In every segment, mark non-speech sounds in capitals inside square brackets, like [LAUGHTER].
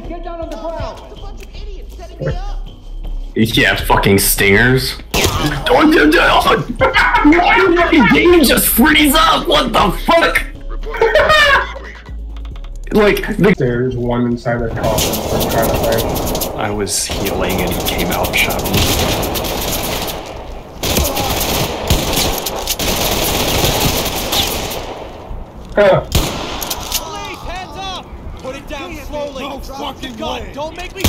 Tony, get down on the ground. It's a bunch of idiots setting me up. Yeah, fucking stingers. Don't do Why game just freeze up? What the fuck? [LAUGHS] like the There's one inside their coffin. I'm trying to find. I was healing and he came out and shot me. Huh. Police, hands up! Put it down slowly. No drop fucking gun. way. Don't make me.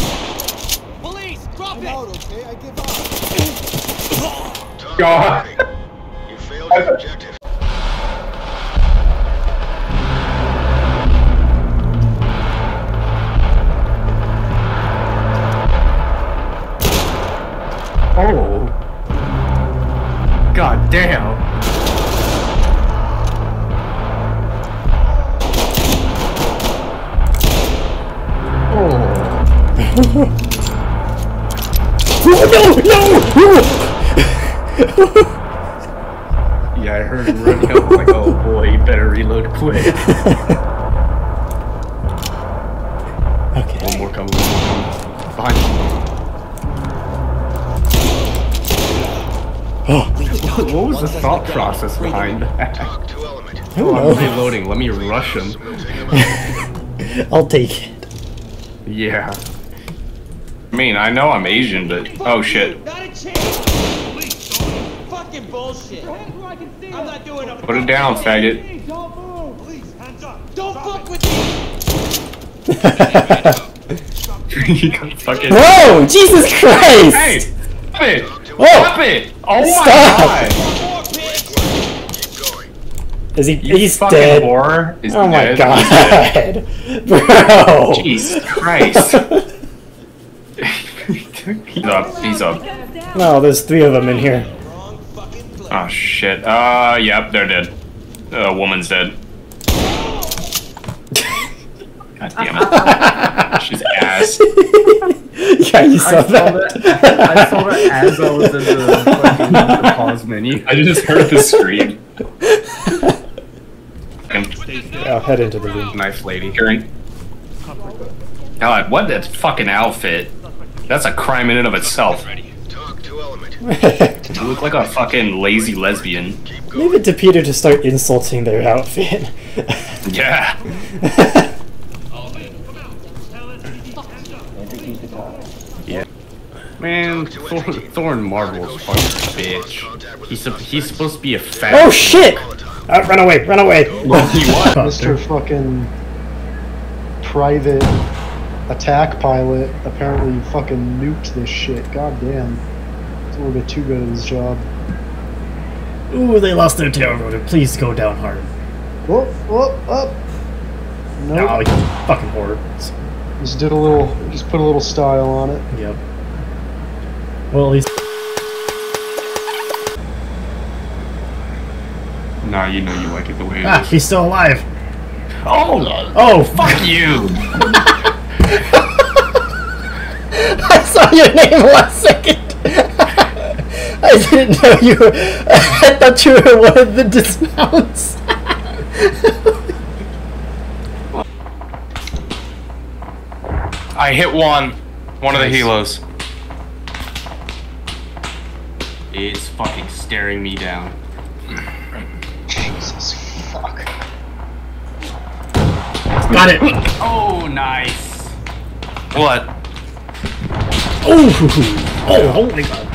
Police, drop I'm it. out, okay? I give up. God. You failed your objective. Oh. God damn. Yeah, I heard him running up like, oh boy, you better reload quick. Okay. One more coming, one more coming. Behind you. Oh. what was the thought process behind that? Talk to element. Oh, I'm reloading, let me rush him. [LAUGHS] I'll take it. Yeah. I mean, I know I'm Asian, but oh shit. Not a chance. Fucking bullshit. I'm not doing a. Put it down, faggot. Don't move. Police, hands up. Don't fuck with me. [LAUGHS] you fucking. Whoa! Jesus Christ! Hey! Stop it! Whoa! Stop it! Oh my Stop. god! More pigs. Keep going. Is he? You he's dead. whore is Oh my dead. god, [LAUGHS] bro! Jesus Christ. [LAUGHS] he's up, he's up. No, there's three of them in here. Wrong. Oh shit. Uh, yep, they're dead. Uh, woman's dead. God damn it. [LAUGHS] She's ass. yeah, you saw that. I saw it as I was in the fucking the pause menu. I just heard the scream. I'll head into the room. Nice lady. Karen. God, what that fucking outfit? That's a crime in and of itself. Talk to element. [LAUGHS] You look like a fucking lazy lesbian. Leave it to Peter to start insulting their outfit. [LAUGHS] Yeah. [LAUGHS] yeah. Man, Thor, Thorn Marvel's fucking bitch. He's, sup- he's supposed to be a fat. oh shit! Uh, run away! Run away! Well, he was. Mr. fucking private attack pilot apparently you fucking nuked this shit. God damn. It's a little bit too good at his job. Ooh, they lost their tail rotor. Please go down hard. Whoop, whoop, up. No, Nope. you fucking whore. Just did a little, just put a little style on it. Yep. Well, at least. Nah, you know you like it the way it Ah, is. he's still alive. Oh, Oh, fuck fuck! you! [LAUGHS] [LAUGHS] I saw your name last second. [LAUGHS] I didn't know you. Were, [LAUGHS] I thought you were one of the dismounts. I hit one. One of the helos. It's fucking staring me down. Jesus fuck. Got it. Oh, nice. What? Oh, oh, holy god.